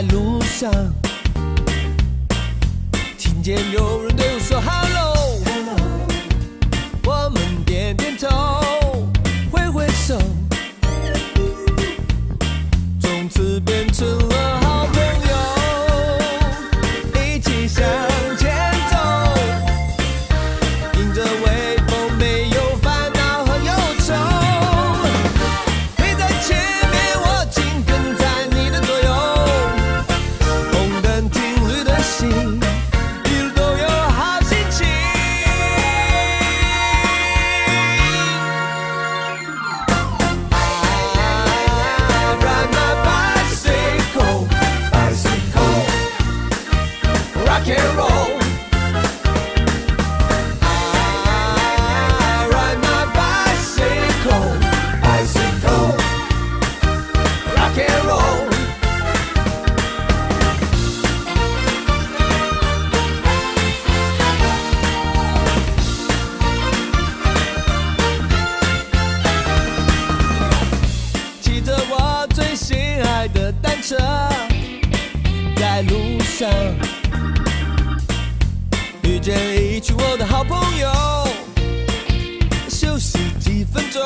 在路上听见有人对我说 hello hello 我们点点头挥挥手。从此变成骑着我最心爱的单车在路上遇见一曲我的好朋友，休息几分钟，